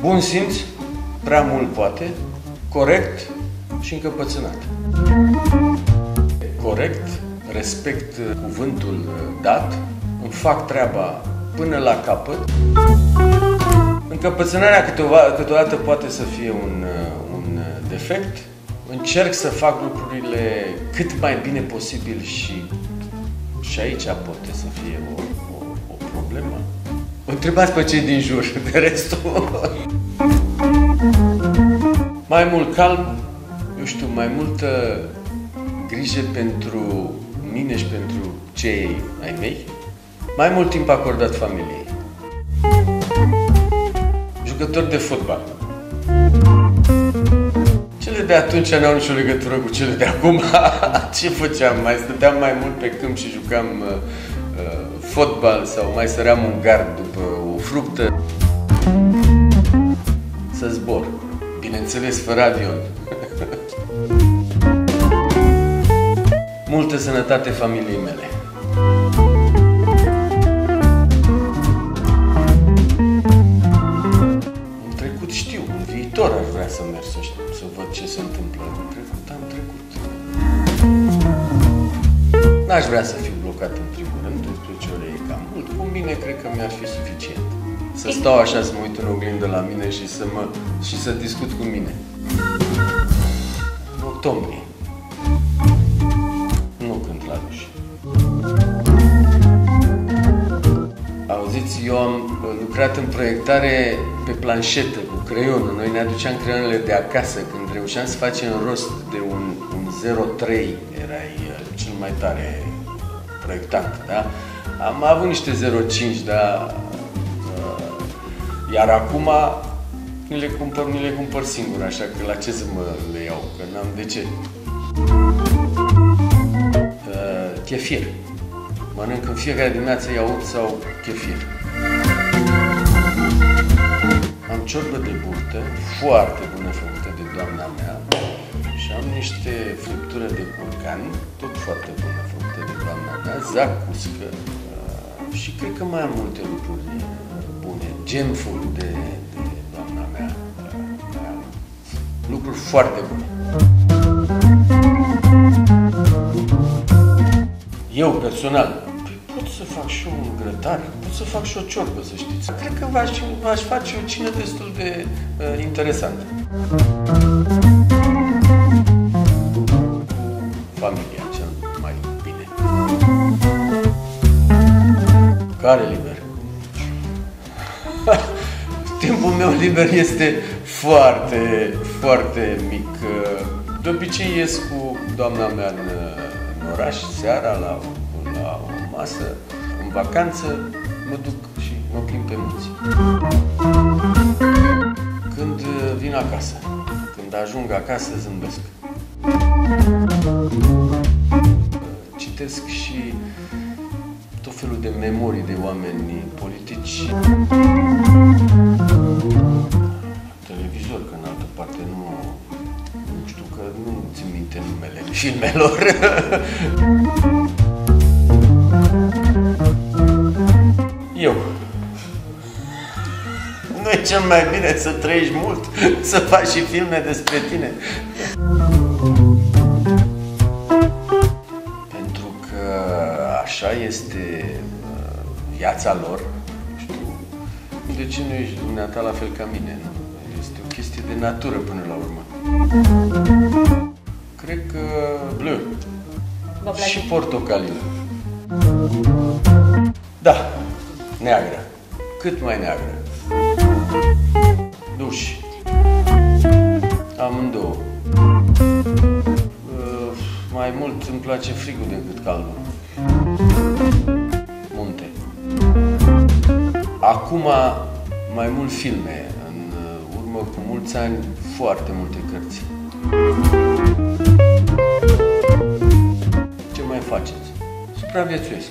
Bun simț, prea mult poate, corect și încăpățânat. Corect, respect cuvântul dat, îmi fac treaba până la capăt. Încăpățânarea câteodată, câteodată poate să fie un, un defect. Încerc să fac lucrurile cât mai bine posibil și, și aici poate să fie o, o, o problemă. Întrebați pe cei din jur, de restul. mai mult calm, eu știu, mai multă grijă pentru mine și pentru cei ai mei, mai mult timp acordat familiei. Jucător de fotbal. Cele de atunci n-au nicio legătură cu cele de acum. Ce făceam? Mai stăteam mai mult pe câmp și jucam uh, uh, fotbal sau mai săream un gard după o fructă. Să zbor. Bineînțeles, fără avion. Multă sănătate familiei mele. N-aș vrea să fiu blocat în primul rând, 12 ore e cam mult. Cu mine cred că mi-ar fi suficient. Să stau așa, să mă uit în oglindă la mine și să, mă, și să discut cu mine. În octombrie. Nu când la duș. Auziți, eu am lucrat în proiectare pe planșetă, cu creionul. Noi ne aduceam creionele de acasă. Când reușeam să facem rost de un, un 03, erai uh, cel mai tare proiectant, da? Am avut niște 05, dar iar acum mi le cumpăr, mi le cumpăr singur, așa că la ce să mă le iau, că n-am de ce. Uh, chefir. Mănânc în fiecare dimineață iaurt sau chefir. Am ciorbă de burtă, foarte bună făcută de doamna mea și am niște friptură de curcan, tot foarte bună făcută de doamna mea, zacuscă uh, și cred că mai am multe lucruri bune, gem făcut de, de doamna mea, uh, lucruri foarte bune. Eu, personal, păi pot să fac și un grătar, pot să fac și o ciorbă, să știți. Cred că v-aș, v-aș face o cină destul de uh, interesantă. Care liber? Timpul meu liber este foarte, foarte mic. De obicei ies cu doamna mea în, în oraș, seara, la, la o masă, în vacanță, mă duc și mă plimb pe munți. Când vin acasă, când ajung acasă, zâmbesc. Citesc și tot felul de memorii de oameni politici. Televizor, că în altă parte nu... Nu știu că nu țin minte numele filmelor. Eu. Nu e cel mai bine să trăiești mult, să faci și filme despre tine. Așa este uh, viața lor, nu știu, de ce nu ești dumneata la fel ca mine, nu? Este o chestie de natură până la urmă. Cred că bleu. Și portocaliu. Da, neagră. Cât mai neagră. Duș. Amândouă. Uh, mai mult îmi place frigul decât caldul. Acum mai mult filme. În urmă cu mulți ani, foarte multe cărți. Ce mai faceți? Supraviețuiesc.